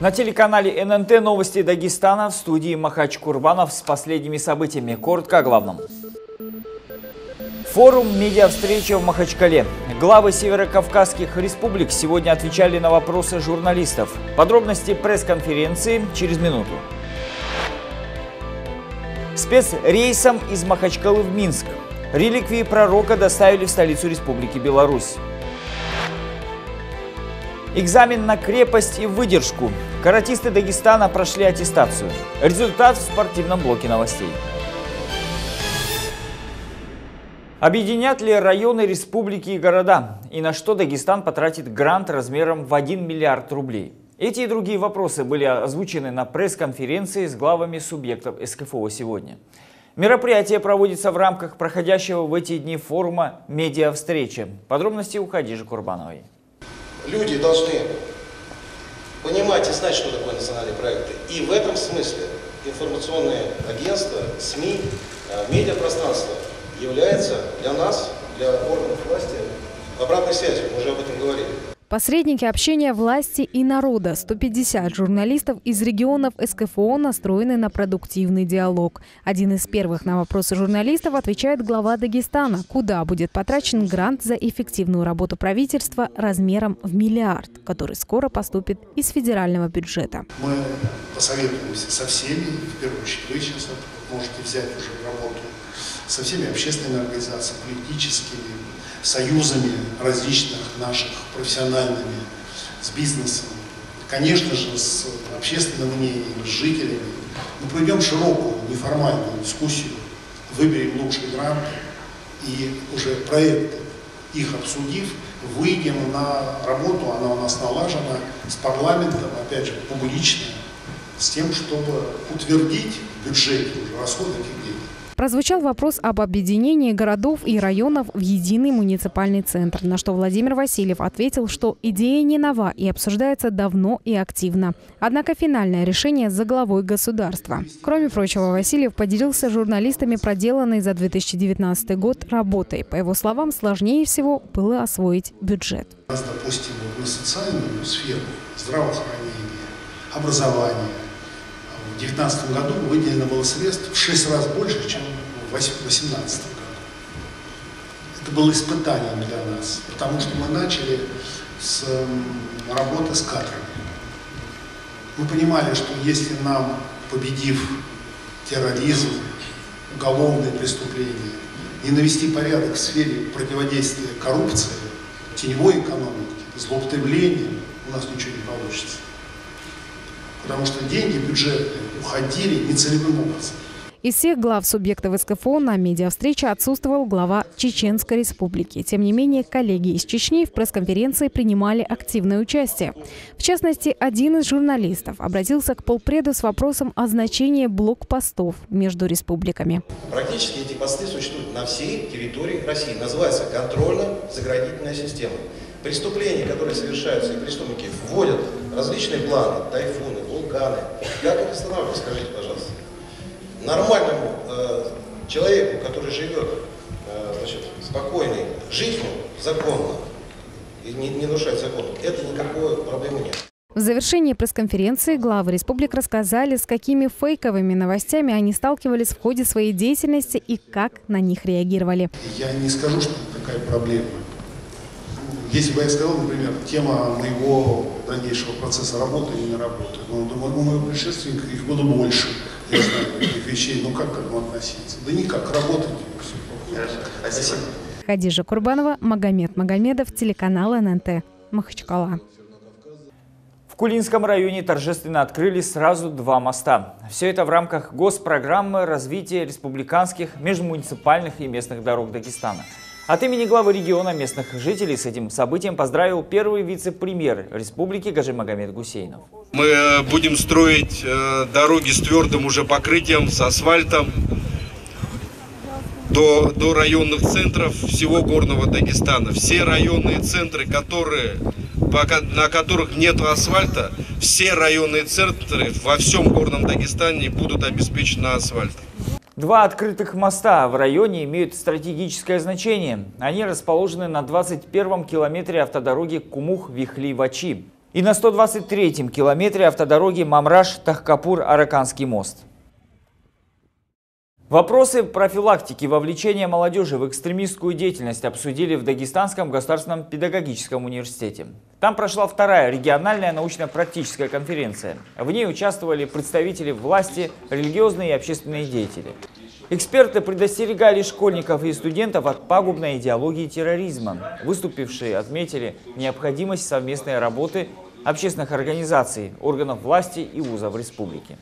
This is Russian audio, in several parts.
На телеканале ННТ новости Дагестана в студии Махач Курбанов с последними событиями. Коротко о главном. Форум «Медиа-встреча» в Махачкале. Главы северокавказских республик сегодня отвечали на вопросы журналистов. Подробности пресс-конференции через минуту. Спецрейсом из Махачкалы в Минск. Реликвии пророка доставили в столицу Республики Беларусь. Экзамен на крепость и выдержку. Каратисты Дагестана прошли аттестацию. Результат в спортивном блоке новостей. Объединят ли районы, республики и города? И на что Дагестан потратит грант размером в 1 миллиард рублей? Эти и другие вопросы были озвучены на пресс-конференции с главами субъектов СКФО сегодня. Мероприятие проводится в рамках проходящего в эти дни форума «Медиа-встреча». Подробности у Хадижи Курбановой люди должны понимать и знать, что такое национальные проекты. И в этом смысле информационные агентства, СМИ, э, медиапространство является для нас, для органов власти, обратной связью. Мы уже об этом говорили. Посредники общения власти и народа. 150 журналистов из регионов СКФО настроены на продуктивный диалог. Один из первых на вопросы журналистов отвечает глава Дагестана, куда будет потрачен грант за эффективную работу правительства размером в миллиард, который скоро поступит из федерального бюджета. Мы посоветуемся со всеми, в первую очередь вы сейчас можете взять уже работу, со всеми общественными организациями, политическими, союзами различных наших профессиональными, с бизнесом, конечно же, с общественным мнением, с жителями. Мы проведем широкую, неформальную дискуссию, выберем лучшие гранты и уже проекты, их обсудив, выйдем на работу, она у нас налажена, с парламентом, опять же, публичная, с тем, чтобы утвердить в уже расходы. Прозвучал вопрос об объединении городов и районов в единый муниципальный центр, на что Владимир Васильев ответил, что идея не нова и обсуждается давно и активно. Однако финальное решение за главой государства. Кроме прочего, Васильев поделился журналистами проделанной за 2019 год работой. По его словам, сложнее всего было освоить бюджет. Допустим, на социальную сферу, здравоохранение, образование, в 2019 году выделено было средств в 6 раз больше, чем в 2018 году. Это было испытанием для нас, потому что мы начали с работы с кадрами. Мы понимали, что если нам, победив терроризм, уголовные преступления, не навести порядок в сфере противодействия коррупции, теневой экономики, злоупотреблением, у нас ничего не получится потому что деньги бюджетные уходили нецелевым образом. Из всех глав субъектов СКФО на медиавстрече отсутствовал глава Чеченской республики. Тем не менее, коллеги из Чечни в пресс-конференции принимали активное участие. В частности, один из журналистов обратился к полпреду с вопросом о значении блокпостов между республиками. Практически эти посты существуют на всей территории России. Называется контрольно-заградительная система. Преступления, которые совершаются, и преступники вводят различные планы, тайфуны, вулканы. Как их останавливать, скажите, пожалуйста. Нормальному э, человеку, который живет э, значит, спокойной жизнью, законно, и не, не нарушает закон, это никакой проблемы нет. В завершении пресс-конференции главы республик рассказали, с какими фейковыми новостями они сталкивались в ходе своей деятельности и как на них реагировали. Я не скажу, что такая проблема. Если бы я сказал, например, тема моего дальнейшего процесса работы или не работы, ну, думаю, у моего предшественника их было больше, я знаю этих вещей, но как к этому относиться? Да никак, работать все. Спасибо. Хадижа Курбанова, Магомед Магомедов, телеканал ННТ, Махачкала. В Кулинском районе торжественно открыли сразу два моста. Все это в рамках госпрограммы развития республиканских, межмуниципальных и местных дорог Дагестана – от имени главы региона местных жителей с этим событием поздравил первый вице-премьер республики Гажимагомед Гусейнов. Мы э, будем строить э, дороги с твердым уже покрытием, с асфальтом до, до районных центров всего горного Дагестана. Все районные центры, которые, на которых нет асфальта, все районные центры во всем горном Дагестане будут обеспечены асфальтом. Два открытых моста в районе имеют стратегическое значение. Они расположены на 21-м километре автодороги Кумух-Вихли-Вачи. И на 123-м километре автодороги Мамраш-Тахкапур-Араканский мост. Вопросы профилактики вовлечения молодежи в экстремистскую деятельность обсудили в Дагестанском государственном педагогическом университете. Там прошла вторая региональная научно-практическая конференция. В ней участвовали представители власти, религиозные и общественные деятели. Эксперты предостерегали школьников и студентов от пагубной идеологии терроризма. Выступившие отметили необходимость совместной работы общественных организаций, органов власти и вузов республики.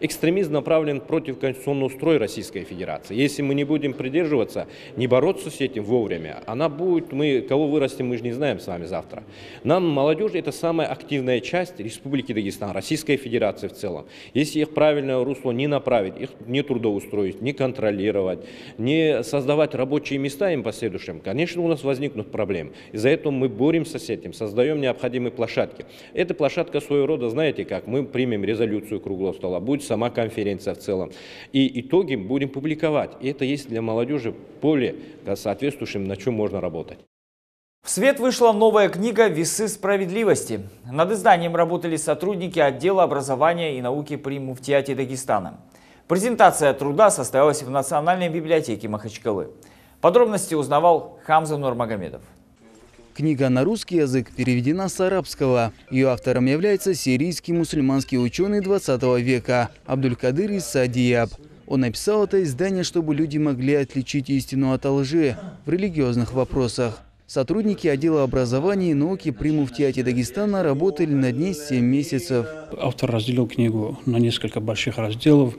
Экстремизм направлен против конституционного строя Российской Федерации. Если мы не будем придерживаться, не бороться с этим вовремя, она будет, мы, кого вырастим, мы же не знаем с вами завтра. Нам, молодежь, это самая активная часть Республики Дагестан, Российской Федерации в целом. Если их правильное русло не направить, их не трудоустроить, не контролировать, не создавать рабочие места им последующим, конечно, у нас возникнут проблемы. Из-за этого мы боремся с этим, создаем необходимые площадки. Эта площадка своего рода, знаете как, мы примем резолюцию круглого стола, будет сама конференция в целом. И итоги будем публиковать. И это есть для молодежи поле соответствующим, на чем можно работать. В свет вышла новая книга «Весы справедливости». Над изданием работали сотрудники отдела образования и науки при Муфтиате Дагестана. Презентация труда состоялась в Национальной библиотеке Махачкалы. Подробности узнавал Хамза Нурмагомедов. Книга на русский язык переведена с арабского. Ее автором является сирийский мусульманский ученый 20 века Абдулькадыр Исадияб. Он написал это издание, чтобы люди могли отличить истину от лжи в религиозных вопросах. Сотрудники отдела образования и науки при Муфтиате Дагестана работали над ней 7 месяцев. Автор разделил книгу на несколько больших разделов.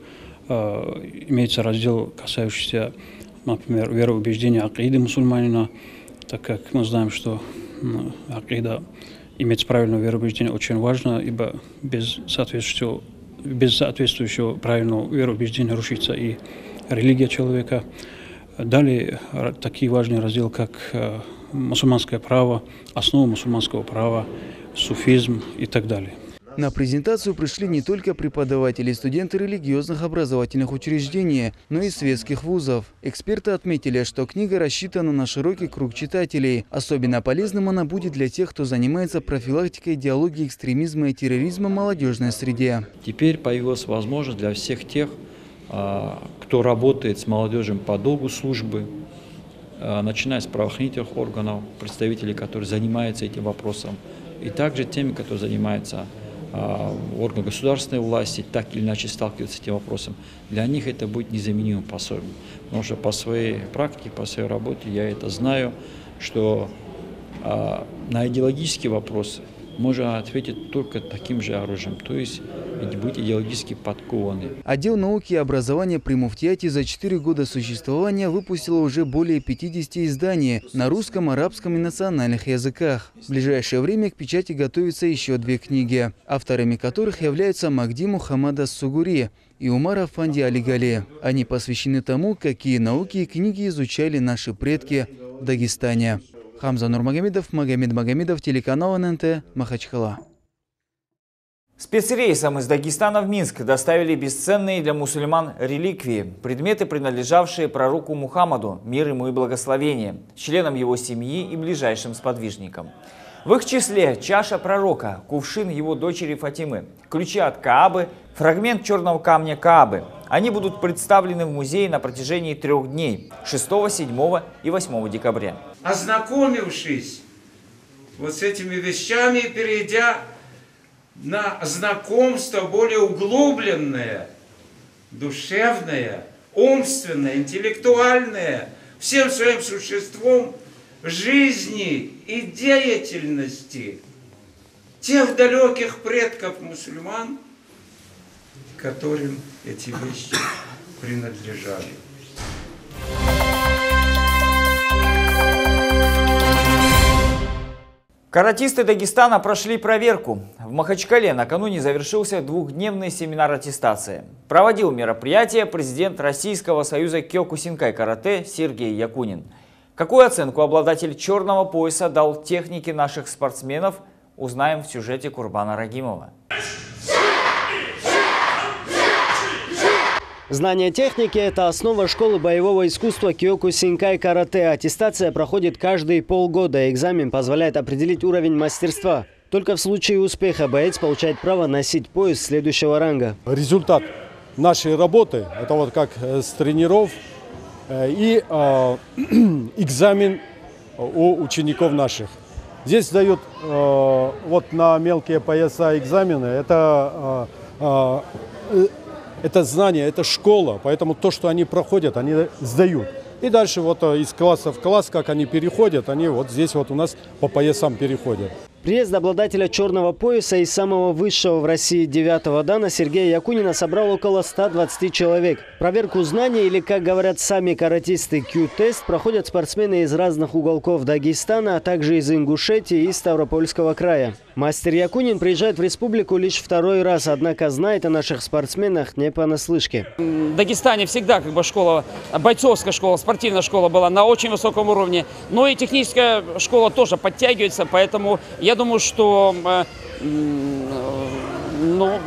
Э, имеется раздел, касающийся, например, вероубеждения акиды мусульманина, так как мы знаем, что ну, акида иметь правильное вероубеждение очень важно, ибо без соответствующего, без соответствующего правильного вероубеждения рушится и религия человека. Далее такие важные разделы, как э, мусульманское право, основа мусульманского права, суфизм и так далее. На презентацию пришли не только преподаватели и студенты религиозных образовательных учреждений, но и светских вузов. Эксперты отметили, что книга рассчитана на широкий круг читателей. Особенно полезным она будет для тех, кто занимается профилактикой идеологии экстремизма и терроризма в молодежной среде. Теперь появилась возможность для всех тех, а, кто работает с молодежью по долгу службы, а, начиная с правоохранительных органов, представителей, которые занимаются этим вопросом, и также теми, которые занимаются органы государственной власти так или иначе сталкиваются с этим вопросом, для них это будет незаменимым пособием. Потому что по своей практике, по своей работе я это знаю, что а, на идеологические вопросы можно ответить только таким же оружием, то есть быть идеологически подкованы. Отдел науки и образования при Муфтиате за 4 года существования выпустил уже более 50 изданий на русском, арабском и национальных языках. В ближайшее время к печати готовятся еще две книги, авторами которых являются Магди Мухаммада Сугури и Умар Афанди Алигали. Они посвящены тому, какие науки и книги изучали наши предки в Дагестане. Хамза Нурмагомедов, Магомед Магомедов, телеканал ННТ, Махачкала. Спецрейсом из Дагестана в Минск доставили бесценные для мусульман реликвии, предметы, принадлежавшие пророку Мухаммаду, мир ему и благословение, членам его семьи и ближайшим сподвижникам. В их числе чаша пророка, кувшин его дочери Фатимы, ключи от Каабы, фрагмент черного камня Каабы. Они будут представлены в музее на протяжении трех дней – 6, 7 и 8 декабря. Ознакомившись вот с этими вещами, перейдя на знакомство более углубленное, душевное, умственное, интеллектуальное, всем своим существом – жизни и деятельности тех далеких предков мусульман, которым эти вещи принадлежали. Каратисты Дагестана прошли проверку. В Махачкале накануне завершился двухдневный семинар аттестации. Проводил мероприятие президент Российского союза Кёкусинкай карате Сергей Якунин – Какую оценку обладатель черного пояса дал технике наших спортсменов, узнаем в сюжете Курбана Рагимова. Знание техники – это основа школы боевого искусства Киоку Синкай Карате. Аттестация проходит каждые полгода. Экзамен позволяет определить уровень мастерства. Только в случае успеха боец получает право носить пояс следующего ранга. Результат нашей работы, это вот как с тренеров и э, экзамен у учеников наших. Здесь дают э, вот на мелкие пояса экзамены. Это, э, э, это знание, это школа. Поэтому то, что они проходят, они сдают. И дальше вот из класса в класс, как они переходят, они вот здесь вот у нас по поясам переходят. Приезд обладателя черного пояса и самого высшего в России девятого дана Сергея Якунина собрал около 120 человек. Проверку знаний или, как говорят сами каратисты, Q-тест проходят спортсмены из разных уголков Дагестана, а также из Ингушетии и Ставропольского края. Мастер Якунин приезжает в республику лишь второй раз, однако знает о наших спортсменах не понаслышке. В Дагестане всегда как бы школа, бойцовская школа, спортивная школа была на очень высоком уровне. Но и техническая школа тоже подтягивается, поэтому я думаю, что э, ну,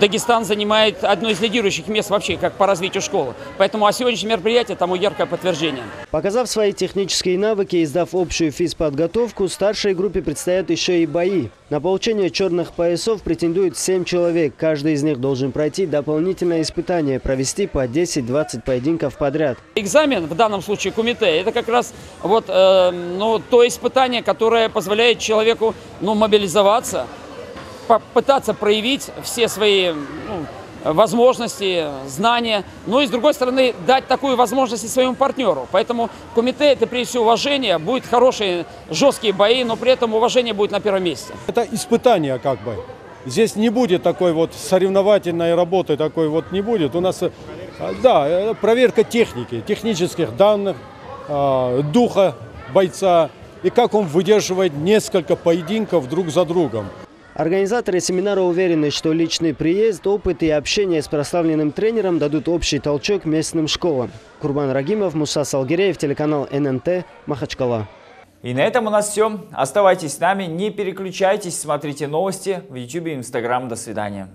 Дагестан занимает одно из лидирующих мест вообще как по развитию школы. Поэтому о сегодняшнем мероприятии тому яркое подтверждение. Показав свои технические навыки и сдав общую физподготовку, старшей группе предстоят еще и бои. На получение черных поясов претендуют 7 человек. Каждый из них должен пройти дополнительное испытание, провести по 10-20 поединков подряд. Экзамен, в данном случае кумите, это как раз вот, э, ну, то испытание, которое позволяет человеку ну, мобилизоваться, попытаться проявить все свои ну, возможности, знания, но и с другой стороны дать такую возможность и своему партнеру. Поэтому кумите это прежде всего уважение, будет хорошие жесткие бои, но при этом уважение будет на первом месте. Это испытание как бы. Здесь не будет такой вот соревновательной работы, такой вот не будет. У нас, э, да, э, проверка техники, технических данных, э, духа бойца и как он выдерживает несколько поединков друг за другом. Организаторы семинара уверены, что личный приезд, опыт и общение с прославленным тренером дадут общий толчок местным школам. Курбан Рагимов, Муса Салгиреев, телеканал ННТ, Махачкала. И на этом у нас все. Оставайтесь с нами, не переключайтесь, смотрите новости в YouTube и Instagram. До свидания.